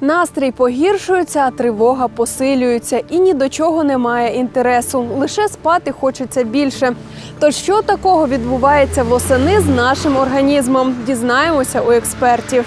Настрій погіршується, а тривога посилюється, і ні до чого немає інтересу. Лише спати хочеться більше. Тож що такого відбувається восени з нашим організмом? Дізнаємося у експертів.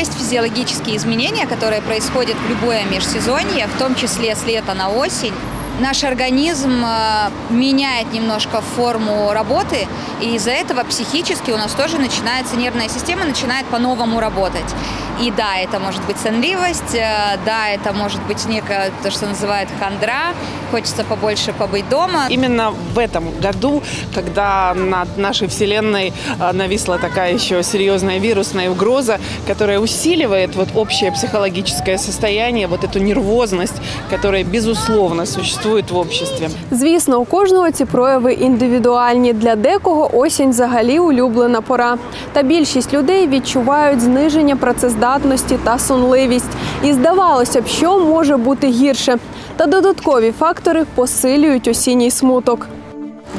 Есть физиологические изменения, которые происходят в любое межсезонье, в том числе с лета на осень. Наш организм э, меняет немножко форму работы, и из-за этого психически у нас тоже начинается нервная система, начинает по-новому работать. И да, это может быть сонливость, э, да, это может быть некое, то, что называют хандра, хочется побольше побыть дома. Именно в этом году, когда над нашей Вселенной а, нависла такая еще серьезная вирусная угроза, которая усиливает вот общее психологическое состояние, вот эту нервозность, которая, безусловно, существует в обществе. Звісно, у кожного ці прояви індивідуальні. Для декого осінь взагалі улюблена пора. Та більшість людей відчувають зниження працездатності та сонливість. І здавалося б, що може бути гірше. Та додаткові фактори посилюють осінній смуток.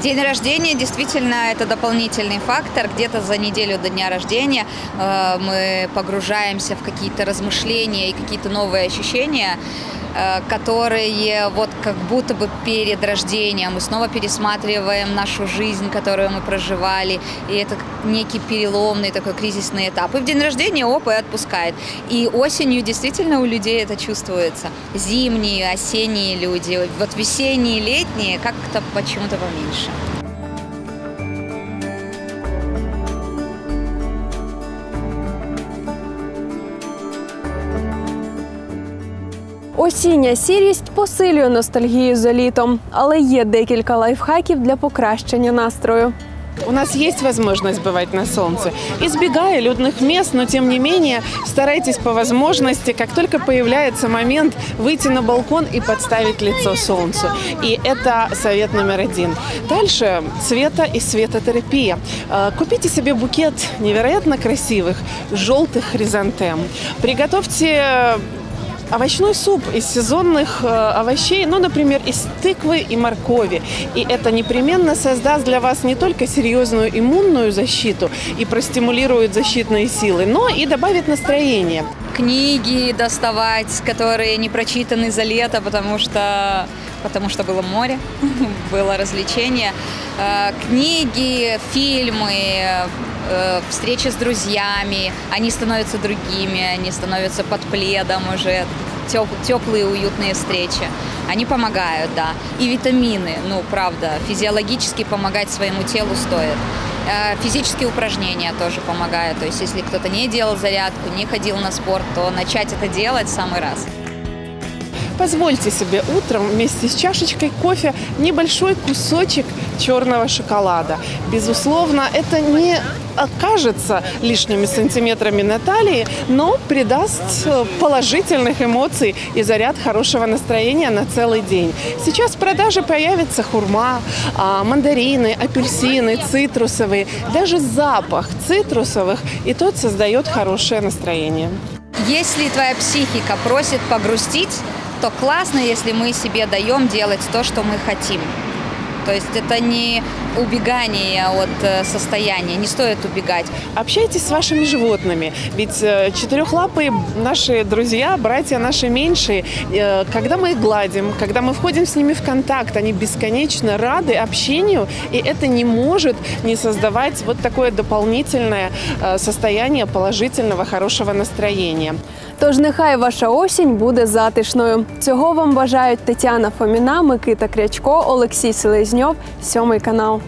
День рождения действительно это дополнительный фактор. Где-то за неделю до дня рождения э, мы погружаемся в какие-то размышления и какие-то новые ощущения, э, Которые вот как будто бы перед рождением мы снова пересматриваем нашу жизнь, которую мы проживали, и это некий переломный такой кризисный этап. И в день рождения опа и отпускает. И осенью действительно у людей это чувствуется. Зимние, осенние люди, вот весенние, летние как-то почему-то поменьше. Осіння сірість посилює ностальгію за літом, але є декілька лайфхаків для покращення настрою. У нас есть возможность бывать на солнце. Избегая людных мест, но тем не менее старайтесь по возможности, как только появляется момент, выйти на балкон и подставить лицо солнцу. И это совет номер один. Дальше цвета и светотерапия. Э, Купите себе букет невероятно красивых желтых хризантем. Приготовьте овощной суп из сезонных э, овощей, ну, например, из тыквы и моркови. И это непременно создаст для вас не только серьезную иммунную защиту и простимулирует защитные силы, но и добавит настроение. книги доставать, которые не прочитаны за лето, потому что, потому что было море, было развлечение. Э, Книги, фильмы, э, встречи с друзьями, они становятся другими, они становятся под пледом уже, теплые, уютные встречи. Они помогают, да. И витамины, ну, правда, физиологически помогать своему телу стоит. Э, Физические упражнения тоже помогают. То есть, если кто-то не делал зарядку, не ходил на спорт, то начать это делать в самый раз. Позвольте себе утром вместе с чашечкой кофе небольшой кусочек черного шоколада. Безусловно, это не окажется лишними сантиметрами на талии, но придаст э, положительных эмоций и заряд хорошего настроения на целый день. Сейчас в продаже появится хурма, а, мандарины, апельсины, цитрусовые. Даже запах цитрусовых и тот создает хорошее настроение. Если твоя психика просит погрустить, то классно, если мы себе даем делать то, что мы хотим. То есть это не убегание от э, состояния, не стоит убегать. Общайтесь с вашими животными, ведь э, четырехлапые наши друзья, братья наши меньшие, э, когда мы их гладим, когда мы входим с ними в контакт, они бесконечно рады общению, и это не может не создавать вот такое дополнительное состояние положительного, хорошего настроения. Тож нехай ваша осінь буде затишною. Цього вам бажають Тетяна Фоміна, Микита Крячко, Олексій Селезньов, сьомий канал.